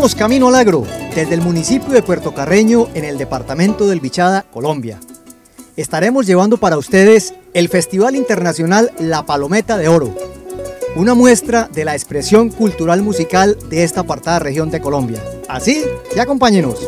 Vamos camino al agro, desde el municipio de Puerto Carreño, en el departamento del Bichada, Colombia. Estaremos llevando para ustedes el Festival Internacional La Palometa de Oro, una muestra de la expresión cultural musical de esta apartada región de Colombia. Así que acompáñenos.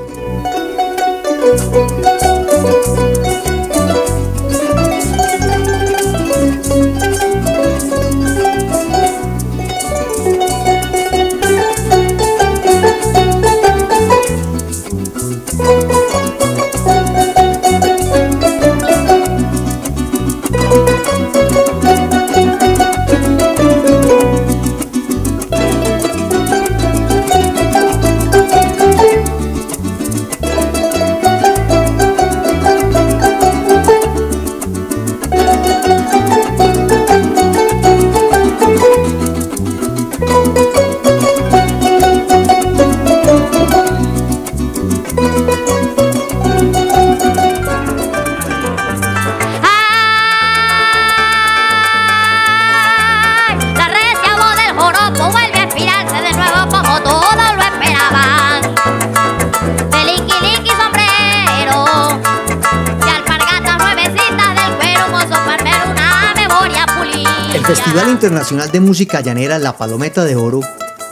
El Festival Internacional de Música Llanera La Palometa de Oro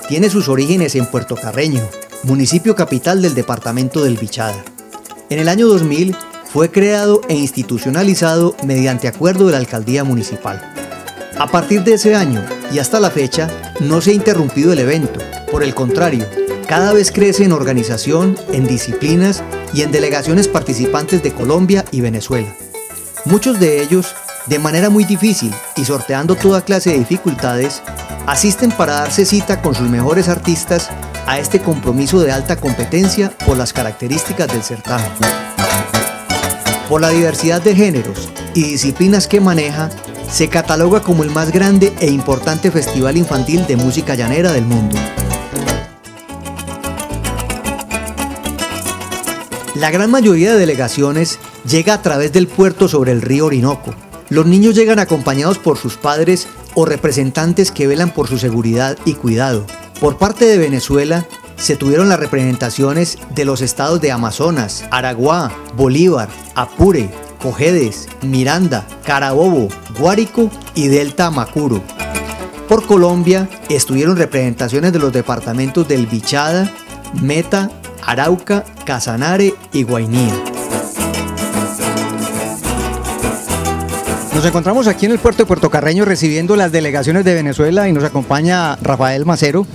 tiene sus orígenes en Puerto Carreño, municipio capital del departamento del Bichada. En el año 2000 fue creado e institucionalizado mediante acuerdo de la alcaldía municipal. A partir de ese año y hasta la fecha no se ha interrumpido el evento, por el contrario, cada vez crece en organización, en disciplinas y en delegaciones participantes de Colombia y Venezuela. Muchos de ellos de manera muy difícil y sorteando toda clase de dificultades, asisten para darse cita con sus mejores artistas a este compromiso de alta competencia por las características del certamen. Por la diversidad de géneros y disciplinas que maneja, se cataloga como el más grande e importante festival infantil de música llanera del mundo. La gran mayoría de delegaciones llega a través del puerto sobre el río Orinoco, los niños llegan acompañados por sus padres o representantes que velan por su seguridad y cuidado. Por parte de Venezuela, se tuvieron las representaciones de los estados de Amazonas, Aragua, Bolívar, Apure, Cojedes, Miranda, Carabobo, Guárico y Delta Macuro. Por Colombia estuvieron representaciones de los departamentos del Bichada, Meta, Arauca, Casanare y Guainía. Nos encontramos aquí en el puerto de Puerto Carreño recibiendo las delegaciones de Venezuela y nos acompaña Rafael Macero.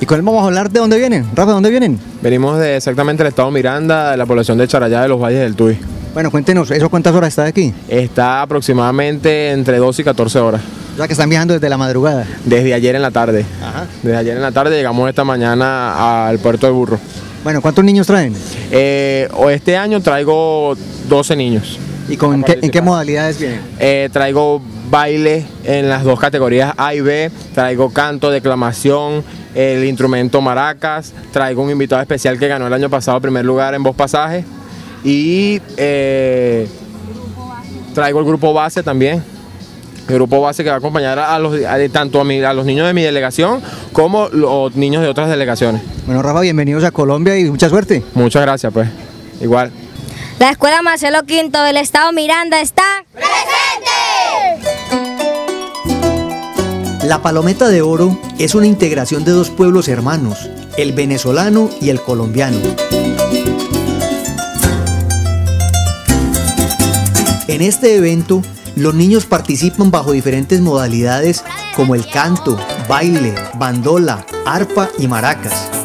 Y con él vamos a hablar de dónde vienen. Rafa, ¿de dónde vienen? Venimos de exactamente el estado Miranda, de la población de Charallá de los Valles del Tuy. Bueno, cuéntenos, ¿eso cuántas horas está de aquí? Está aproximadamente entre 12 y 14 horas. O sea que están viajando desde la madrugada. Desde ayer en la tarde. Ajá. Desde ayer en la tarde llegamos esta mañana al puerto de Burro. Bueno, ¿cuántos niños traen? Eh, este año traigo 12 niños. ¿Y con en qué modalidades vienen? Eh, traigo baile en las dos categorías A y B, traigo canto, declamación, el instrumento maracas, traigo un invitado especial que ganó el año pasado primer lugar en voz pasaje y eh, traigo el grupo base también. El grupo base que va a acompañar a los, tanto a, a los niños de mi delegación como los niños de otras delegaciones. Bueno, Rafa, bienvenidos a Colombia y mucha suerte. Muchas gracias, pues. Igual. La Escuela Marcelo V del Estado Miranda está presente. La Palometa de Oro es una integración de dos pueblos hermanos, el venezolano y el colombiano. En este evento, los niños participan bajo diferentes modalidades como el canto, baile, bandola, arpa y maracas.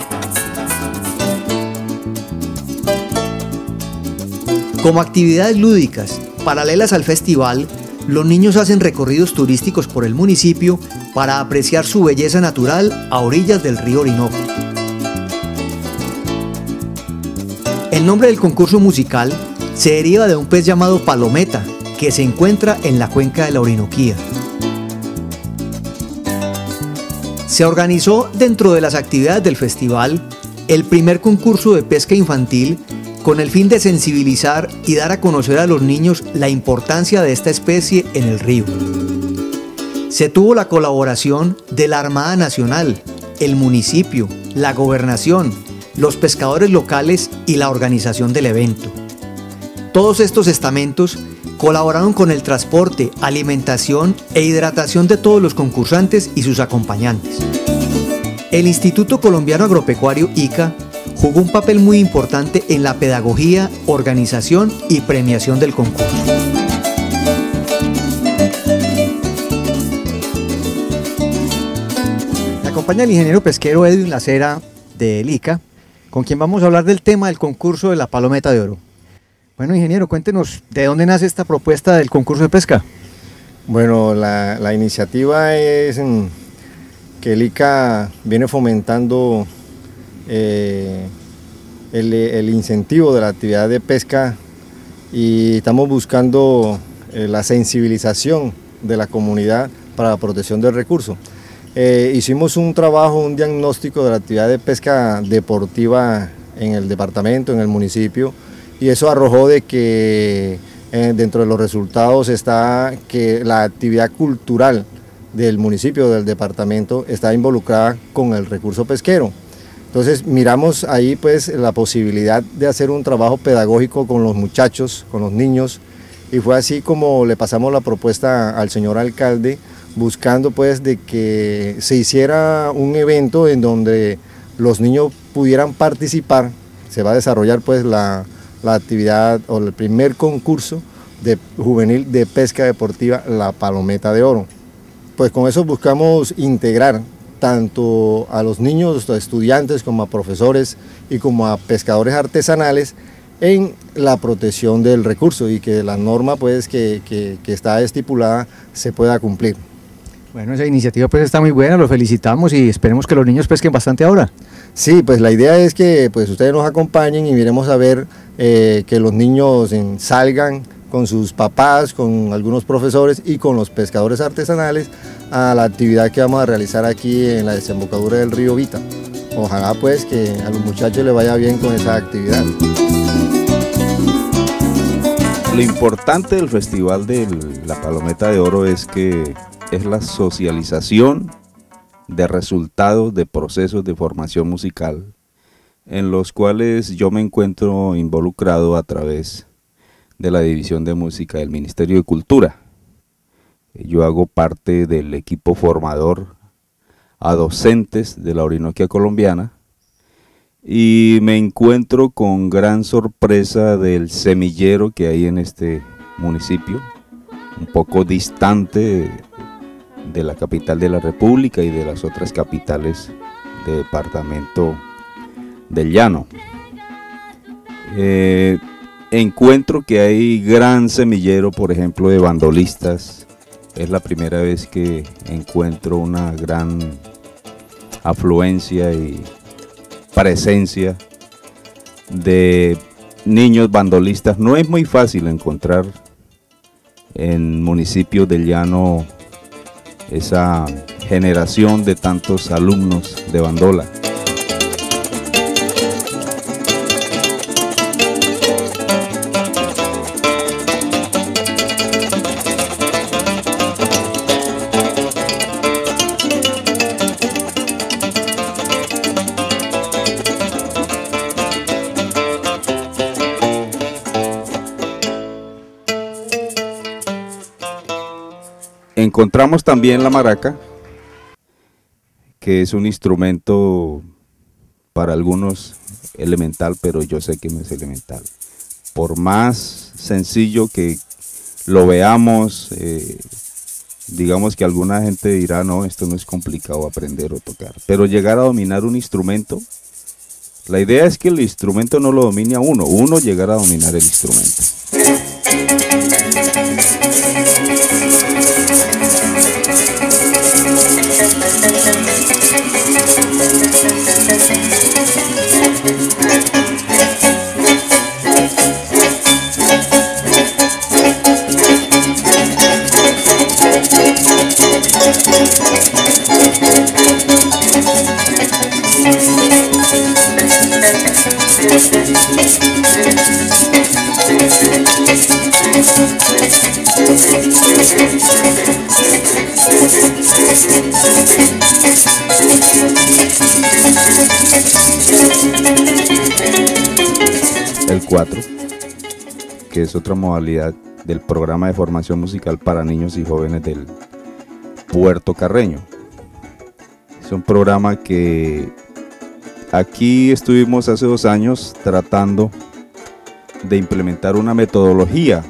Como actividades lúdicas, paralelas al festival, los niños hacen recorridos turísticos por el municipio para apreciar su belleza natural a orillas del río Orinoco. El nombre del concurso musical se deriva de un pez llamado palometa, que se encuentra en la cuenca de la Orinoquía. Se organizó dentro de las actividades del festival el primer concurso de pesca infantil con el fin de sensibilizar y dar a conocer a los niños la importancia de esta especie en el río. Se tuvo la colaboración de la Armada Nacional, el municipio, la gobernación, los pescadores locales y la organización del evento. Todos estos estamentos colaboraron con el transporte, alimentación e hidratación de todos los concursantes y sus acompañantes. El Instituto Colombiano Agropecuario ICA jugó un papel muy importante en la pedagogía, organización y premiación del concurso. Me acompaña el ingeniero pesquero Edwin Lacera de ICA, con quien vamos a hablar del tema del concurso de la palometa de oro. Bueno, ingeniero, cuéntenos, ¿de dónde nace esta propuesta del concurso de pesca? Bueno, la, iniciativa es que el ICA viene fomentando eh, el, incentivo de la actividad de pesca y estamos buscando eh, la sensibilización de la comunidad para la protección del recurso. Eh, hicimos un trabajo, un diagnóstico de la actividad de pesca deportiva en el departamento, en el municipio, y eso arrojó de que dentro de los resultados está que la actividad cultural del municipio, del departamento, está involucrada con el recurso pesquero. Entonces miramos ahí pues la posibilidad de hacer un trabajo pedagógico con los muchachos, con los niños, y fue así como le pasamos la propuesta al señor alcalde, buscando pues de que se hiciera un evento en donde los niños pudieran participar, se va a desarrollar pues la, la actividad o el primer concurso de juvenil de pesca deportiva La Palometa de Oro. Pues con eso buscamos integrar tanto a los niños, a estudiantes, como a profesores y como a pescadores artesanales en la protección del recurso y que la norma pues que, está estipulada se pueda cumplir. Bueno, esa iniciativa pues está muy buena, lo felicitamos y esperemos que los niños pesquen bastante ahora. Sí, pues la idea es que pues ustedes nos acompañen y miremos a ver eh, que los niños salgan con sus papás, con algunos profesores y con los pescadores artesanales a la actividad que vamos a realizar aquí en la desembocadura del río Vita. Ojalá pues que a los muchachos les vaya bien con esa actividad. Lo importante del Festival de la Palometa de Oro es que es la socialización de resultados de procesos de formación musical en los cuales yo me encuentro involucrado a través de la División de Música del Ministerio de Cultura. Yo hago parte del equipo formador a docentes de la Orinoquia colombiana y me encuentro con gran sorpresa del semillero que hay en este municipio, un poco distante de la capital de la República y de las otras capitales del departamento del llano. Eh, encuentro que hay gran semillero, por ejemplo, de bandolistas. Es la primera vez que encuentro una gran afluencia y presencia de niños bandolistas. No es muy fácil encontrar en municipios del llano esa generación de tantos alumnos de bandola. Encontramos también la maraca, que es un instrumento para algunos elemental, pero yo sé que no es elemental. Por más sencillo que lo veamos, eh, digamos que alguna gente dirá, no, esto no es complicado aprender o tocar. Pero llegar a dominar un instrumento, la idea es que el instrumento no lo domine a uno, uno llegar a dominar el instrumento. 4, que es otra modalidad del programa de formación musical para niños y jóvenes del Puerto Carreño. Es un programa que aquí estuvimos hace dos años tratando de implementar una metodología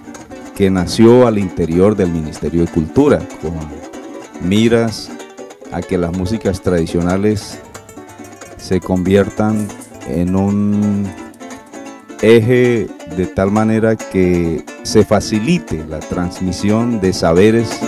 que nació al interior del Ministerio de Cultura, con miras a que las músicas tradicionales se conviertan en un eje de tal manera que se facilite la transmisión de saberes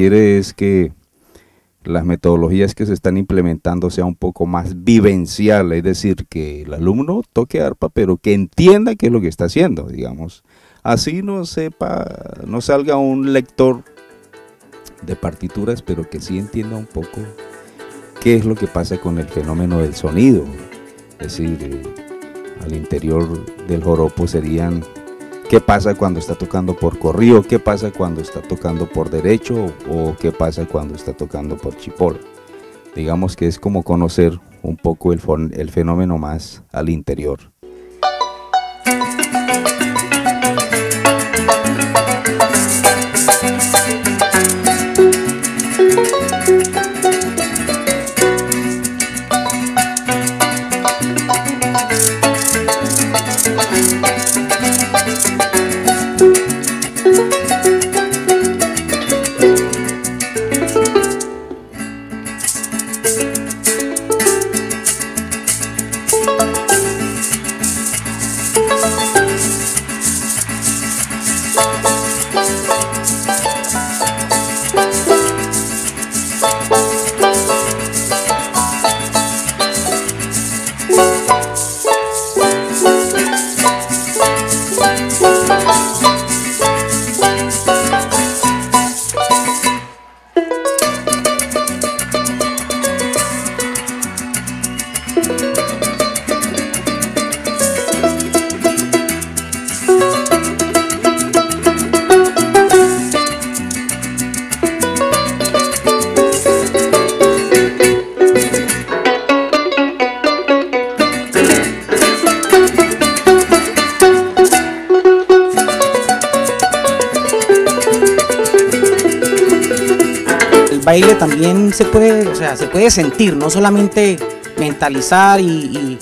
quiere es que las metodologías que se están implementando sean un poco más vivenciales, es decir, que el alumno toque arpa, pero que entienda qué es lo que está haciendo, digamos. Así no sepa, no salga un lector de partituras, pero que sí entienda un poco qué es lo que pasa con el fenómeno del sonido. Es decir, eh, al interior del joropo serían qué pasa cuando está tocando por corrido, qué pasa cuando está tocando por derecho o qué pasa cuando está tocando por chipol. Digamos que es como conocer un poco el fenómeno más al interior. Baile también se puede, o sea, se puede sentir, no solamente mentalizar y,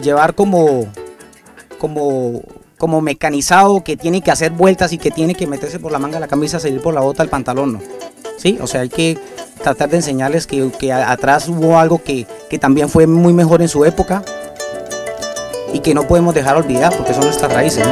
llevar como, como, como mecanizado que tiene que hacer vueltas y que tiene que meterse por la manga de la camisa, salir por la bota del pantalón, ¿no? Sí, o sea, hay que tratar de enseñarles que, que atrás hubo algo que, que también fue muy mejor en su época y que no podemos dejar olvidar porque son nuestras raíces.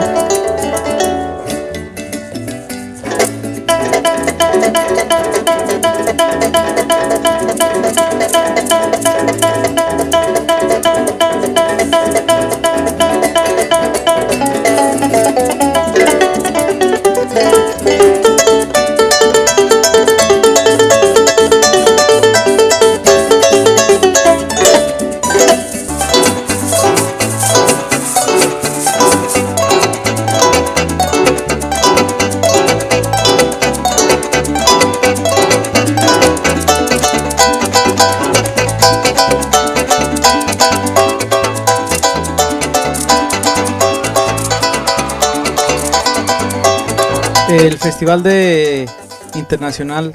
El Festival de Internacional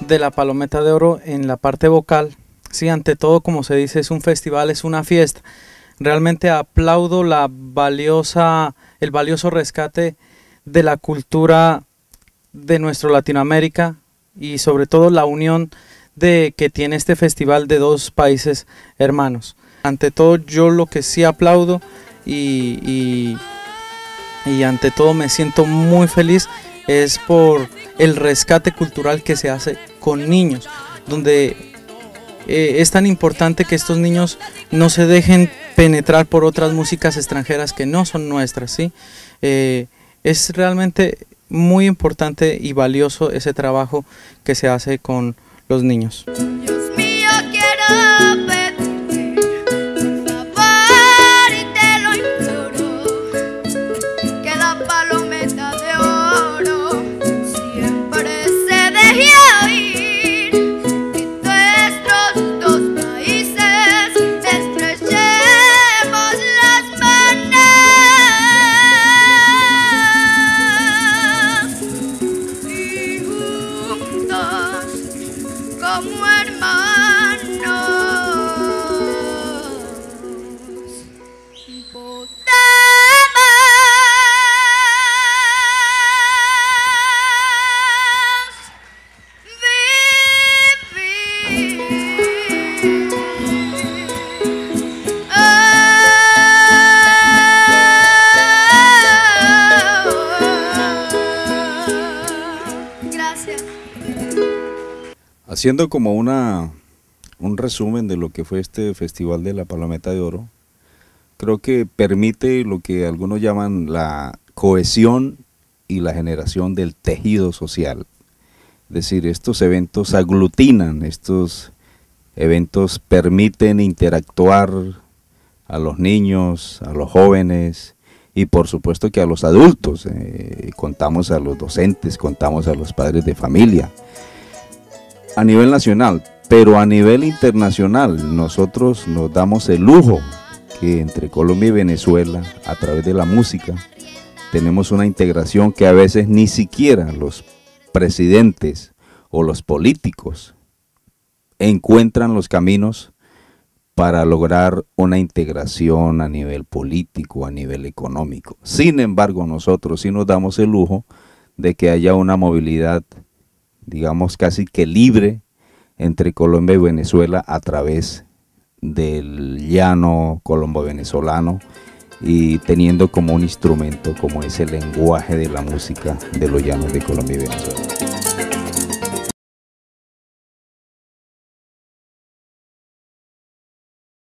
de la Palometa de Oro en la parte vocal, sí, ante todo, como se dice, es un festival, es una fiesta. Realmente aplaudo el valioso rescate de la cultura de nuestro Latinoamérica y sobre todo la unión de que tiene este festival de dos países hermanos. ante todo yo lo que sí aplaudo y, ante todo me siento muy feliz es por el rescate cultural que se hace con niños, donde eh, es tan importante que estos niños no se dejen penetrar por otras músicas extranjeras que no son nuestras, ¿sí? Eh, es realmente muy importante y valioso ese trabajo que se hace con los niños. Haciendo como una, un resumen de lo que fue este Festival de la Palometa de Oro, creo que permite lo que algunos llaman la cohesión y la generación del tejido social. Es decir, estos eventos aglutinan, estos eventos permiten interactuar a los niños, a los jóvenes y por supuesto que a los adultos. Eh, contamos a los docentes, contamos a los padres de familia a nivel nacional, pero a nivel internacional nosotros nos damos el lujo que entre Colombia y Venezuela, a través de la música, tenemos una integración que a veces ni siquiera los presidentes o los políticos encuentran los caminos para lograr una integración a nivel político, a nivel económico. Sin embargo, nosotros sí nos damos el lujo de que haya una movilidad digamos casi que libre entre Colombia y Venezuela a través del llano colombo-venezolano y teniendo como un instrumento como ese lenguaje de la música de los llanos de Colombia y Venezuela.